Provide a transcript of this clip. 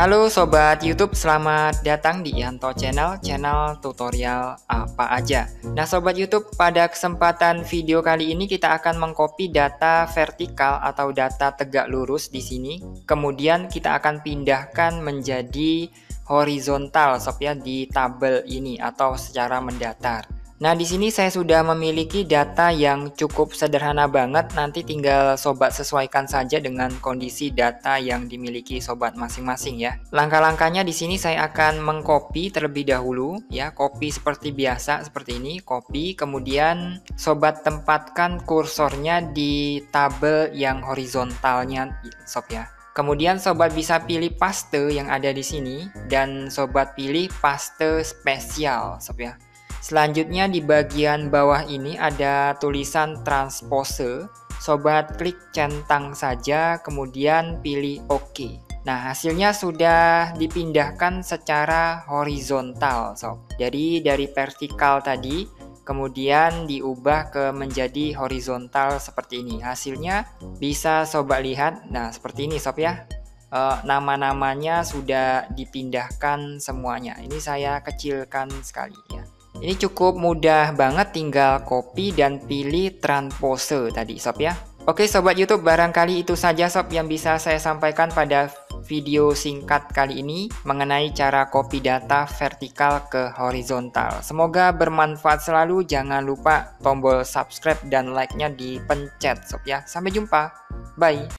Halo Sobat YouTube, selamat datang di Yanto Channel, channel tutorial apa aja. Nah Sobat YouTube, pada kesempatan video kali ini kita akan mengcopy data vertikal atau data tegak lurus di sini. Kemudian kita akan pindahkan menjadi horizontal sob ya di tabel ini atau secara mendatar. Nah, di sini saya sudah memiliki data yang cukup sederhana banget. Nanti tinggal sobat sesuaikan saja dengan kondisi data yang dimiliki sobat masing-masing ya. Langkah-langkahnya di sini saya akan mengcopy terlebih dahulu ya, copy seperti biasa seperti ini, copy kemudian sobat tempatkan kursornya di tabel yang horizontalnya sob ya. Kemudian sobat bisa pilih paste yang ada di sini dan sobat pilih paste spesial sob ya. Selanjutnya di bagian bawah ini ada tulisan transpose. Sobat klik centang saja kemudian pilih OK. Nah, hasilnya sudah dipindahkan secara horizontal, sob. Jadi dari vertikal tadi kemudian diubah ke menjadi horizontal seperti ini. Hasilnya bisa sobat lihat. Nah, seperti ini, sob ya. E, nama-namanya sudah dipindahkan semuanya. Ini saya kecilkan sekali ya. Ini cukup mudah banget tinggal copy dan pilih transpose tadi sob ya. Oke sobat YouTube barangkali itu saja sob yang bisa saya sampaikan pada video singkat kali ini mengenai cara copy data vertikal ke horizontal. Semoga bermanfaat selalu. Jangan lupa tombol subscribe dan like-nya dipencet sob ya. Sampai jumpa. Bye.